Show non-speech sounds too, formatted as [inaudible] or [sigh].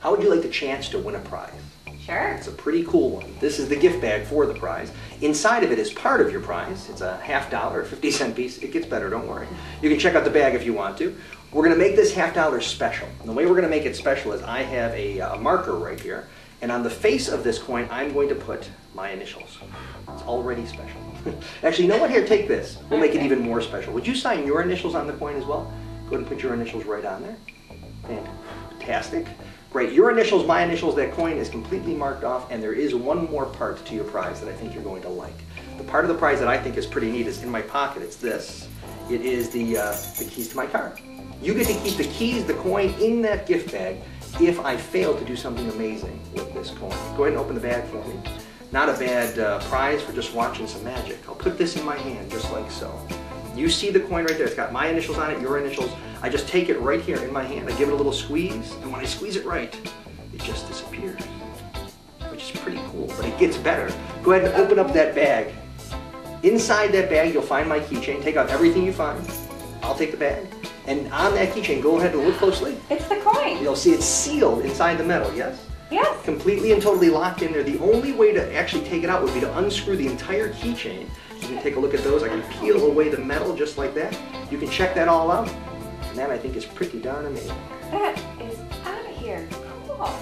How would you like the chance to win a prize? Sure. It's a pretty cool one. This is the gift bag for the prize. Inside of it is part of your prize. It's a half dollar, [laughs] 50 cent piece. It gets better, don't worry. You can check out the bag if you want to. We're going to make this half dollar special. And the way we're going to make it special is I have a, a marker right here. And on the face of this coin, I'm going to put my initials. It's already special. [laughs] Actually, you know what? Here, take this. We'll make it even more special. Would you sign your initials on the coin as well? Go ahead and put your initials right on there. Fantastic. Great. Your initials, my initials, that coin is completely marked off, and there is one more part to your prize that I think you're going to like. The part of the prize that I think is pretty neat is in my pocket. It's this. It is the, uh, the keys to my car. You get to keep the keys, the coin, in that gift bag if I fail to do something amazing with this coin. Go ahead and open the bag for me. Not a bad uh, prize for just watching some magic. I'll put this in my hand just like so. You see the coin right there. It's got my initials on it, your initials. I just take it right here in my hand. I give it a little squeeze, and when I squeeze it right, it just disappears, which is pretty cool, but it gets better. Go ahead and open up that bag. Inside that bag, you'll find my keychain. Take out everything you find. I'll take the bag. And on that keychain, go ahead and look closely. It's the coin. You'll see it's sealed inside the metal, yes? Yes. Completely and totally locked in there. The only way to actually take it out would be to unscrew the entire keychain you can take a look at those. I can peel away the metal just like that. You can check that all out. And that I think is pretty darn amazing. That is out of here. Cool.